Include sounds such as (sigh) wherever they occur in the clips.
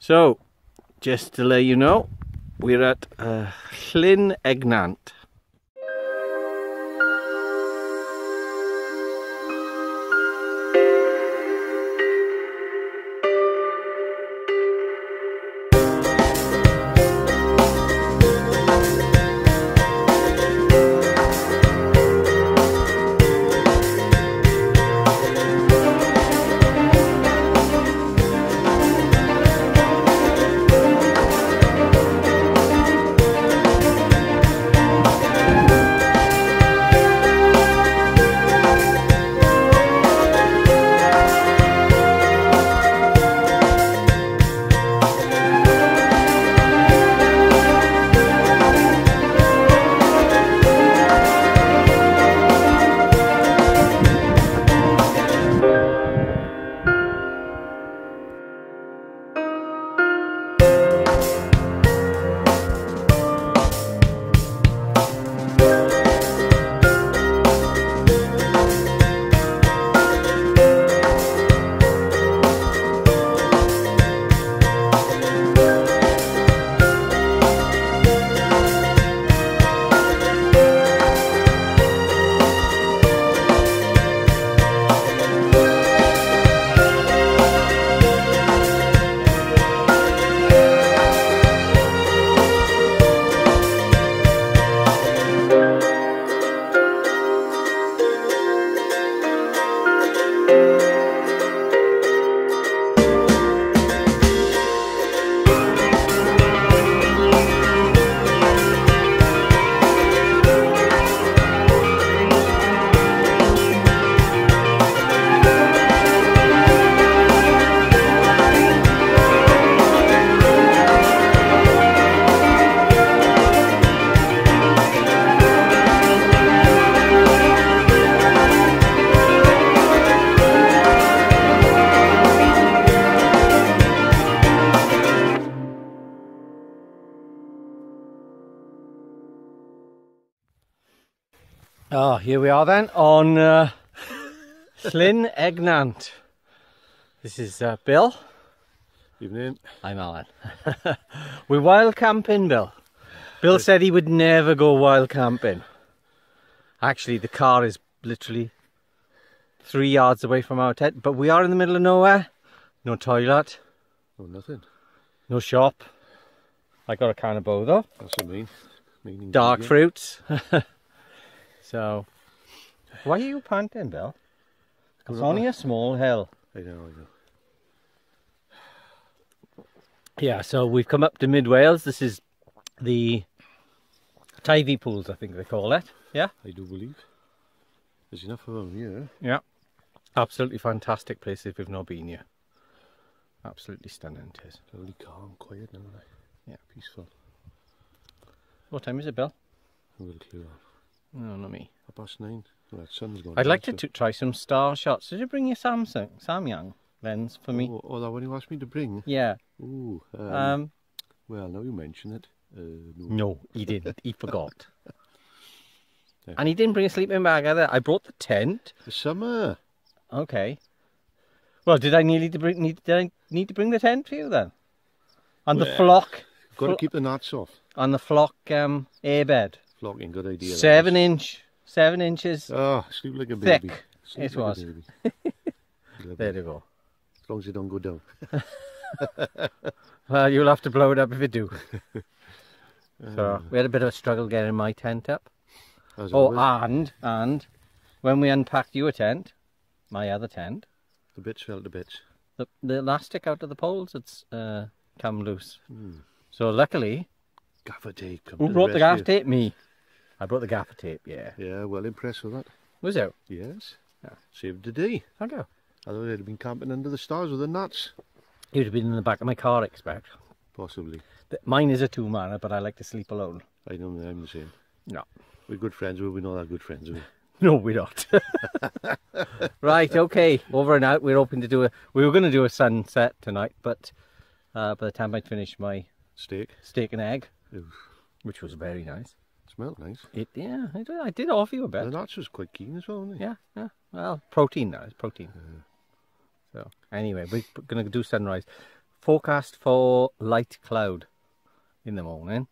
So, just to let you know, we're at uh, Llyn Egnant. Oh, here we are then on uh, Llyn Egnant. This is uh, Bill. Evening. I'm Alan. (laughs) We're wild camping, Bill. Bill said he would never go wild camping. Actually, the car is literally three yards away from our tent, but we are in the middle of nowhere. No toilet, Oh, nothing. no shop. I got a can of bow though. That's what I mean. Meaning Dark fruits. (laughs) so, why are you panting, Bill? It's only a small hill. I know, I know. Yeah, so we've come up to Mid Wales. This is the Teifi pools, I think they call it. Yeah, I do believe. There's enough of them here. yeah. Absolutely fantastic place if we've not been here. Absolutely stunning it is. Totally calm, quiet now. Like. Yeah. Peaceful. What time is it, Bill? A little clear off. No, not me. Half past nine. Well, that sun's gone. I'd down, like to so- t- try some star shots. Did you bring your Samsung Samyang lens for me? Oh, oh, that one you asked me to bring? Yeah. Ooh. Um, Um. well, now you mention it. Uh, no. No, he didn't. He forgot. Yeah. (laughs) And he didn't bring a sleeping bag either. I brought the tent. The summer. Okay. Well, did I need to bring need did I need to bring the tent for you then? And the flock Got to keep the gnats off. on the flock um airbed. Flocking, good idea. Seven inch seven inches. Ah, sleep like a thick baby. Sleep it like was. baby. (laughs) There you go. As long as you don't go down. (laughs) Well, you'll have to blow it up if you do. (laughs) so we had a bit of a struggle getting my tent up. As Oh, and and when we unpacked your tent, my other tent, the bits fell to bits. the, the elastic out of the poles it's uh, come loose. Hmm. So luckily, Gaffer tape. Who to brought the rescue. gaff tape? Me. I brought the gaffer tape. Yeah. Yeah, well impressed with that. Was it? Yes. Yeah. Saved the day. Thank you. Otherwise, I'd have been camping under the stars with the nuts. You'd have been in the back of my car, I expect. Possibly. Mine is a two-manner, but I like to sleep alone. I know I'm the same. No. We're good friends, but we're not that good friends. Are we? (laughs) No, we're not. (laughs) right, okay. Over and out. We're hoping to do a. We were going to do a sunset tonight, but uh, by the time I'd finished my Steak. steak and egg, Oof. which was very nice. Smelled nice. It yeah, I did, I did offer you a The bit. nuts was quite keen as well, wasn't he? Yeah, yeah. Well, protein now. It's protein. So anyway, we're going to do sunrise. forecast for light cloud in the morning.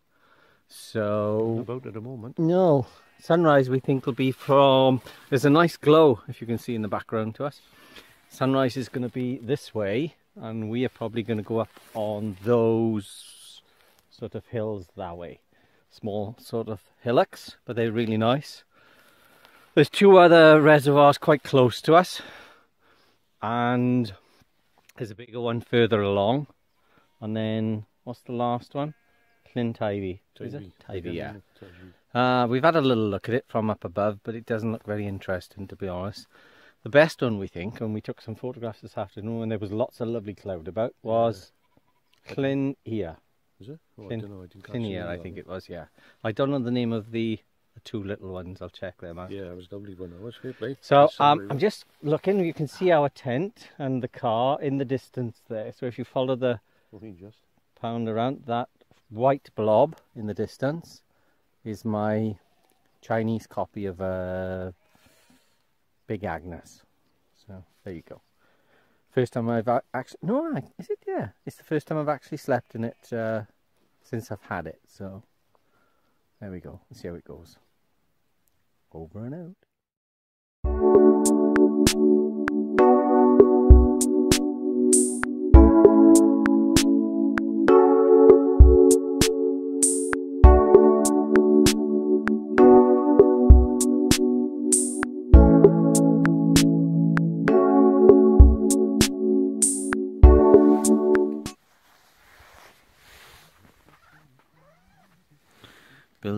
So About at the moment. no sunrise we think will be from. There's a nice glow if you can see in the background to us. Sunrise is going to be this way, and we are probably going to go up on those sort of hills that way. Small sort of hillocks, but they're really nice. There's two other reservoirs quite close to us, and there's a bigger one further along. And then what's the last one? Llyn Teifi. Is it? Yeah. Uh, we've had a little look at it from up above, but it doesn't look very interesting to be honest. The best one we think, and we took some photographs this afternoon and there was lots of lovely cloud about, was Llyn Hir. Is it? Oh, Clin- I don't know. I didn't catch Clin the here, name I think it was, yeah. I don't know the name of the, the two little ones, I'll check them out. Yeah, it was lovely one. Was. So um, I'm just looking, you can see our tent and the car in the distance there. So if you follow the just. pound around, that white blob in the distance is my Chinese copy of uh, Big Agnes. So there you go. First time I've actually no, is it? Yeah, it's the first time I've actually slept in it uh, since I've had it. So there we go. Let's see how it goes. Over and out.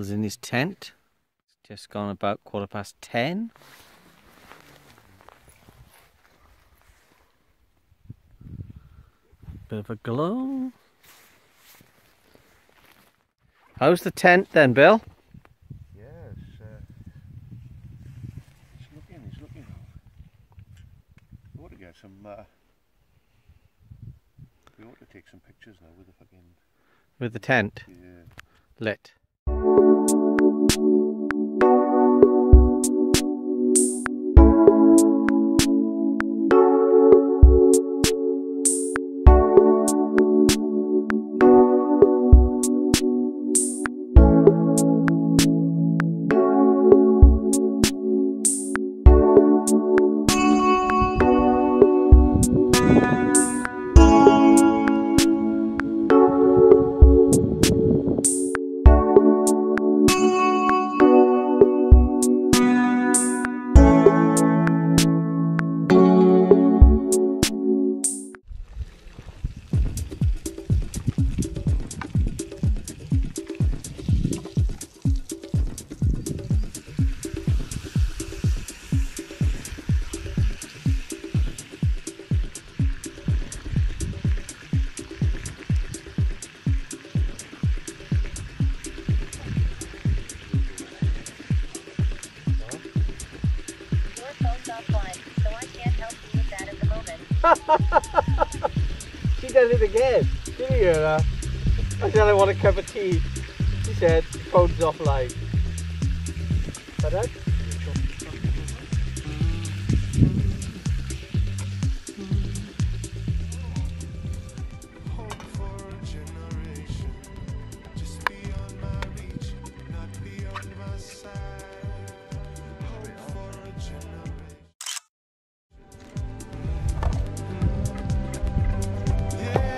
Bill's in his tent. It's just gone about quarter past ten. Bit of a glow. How's the tent then, Bill? It's, uh, it's looking, it's looking. We ought to get some, uh, we ought to take some pictures now with the fucking, With the tent yeah. lit. Your She does it again. Did you hear that? I said I want a cup of tea. She said, phone's offline. But uh,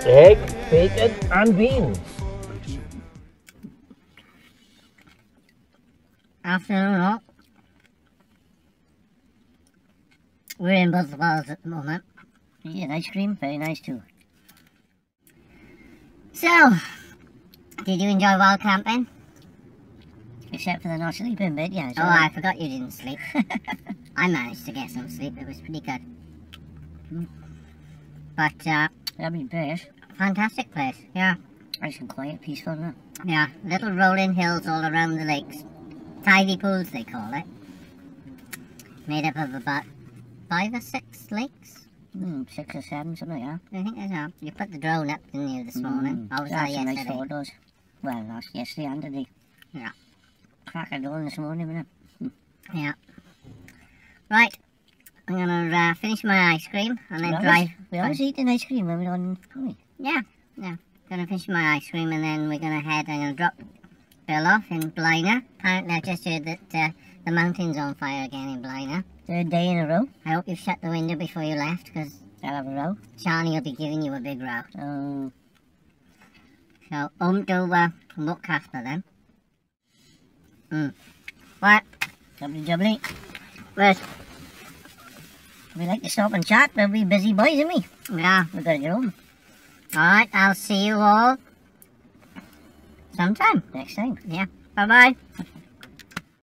Egg, bacon, and beans. Afternoon all. We're in Builth Wells at the moment. Yeah, ice cream, very nice too. So, did you enjoy wild camping? Except for the not sleeping bit, yeah. oh, I forgot you didn't sleep. (laughs) I managed to get some sleep, it was pretty good. But, uh, I mean, best. fantastic place, yeah. Nice and quiet, peaceful, no? Yeah, little rolling hills all around the lakes. Teifi pools, they call it. Made up of about five or six lakes. Mm, six or seven, something like that. I think that's all. You put the drone up, didn't you, this morning? I was there some nice yesterday. photos. Well, last yesterday and today. Yeah. Crack of dawn this morning, wasn't it? Yeah. Right. I'm gonna uh, finish my ice cream and then we drive. always, we always eat an ice cream when we're on? Yeah, yeah. Gonna finish my ice cream and then we're gonna head and gonna drop Bill off in Blaina. Apparently I just heard that uh, the mountain's on fire again in Blaina. Third day in a row. I hope you shut the window before you left because I'll have a row. Charlie will be giving you a big row. Um, So, um, to uh, look after them. Hmm. What? jubbly jubbly. Where's... We like to stop and chat, but we busy boys, isn't we? Yeah. We gotta get home Alright, I'll see you all sometime. next time. Yeah. Bye-bye.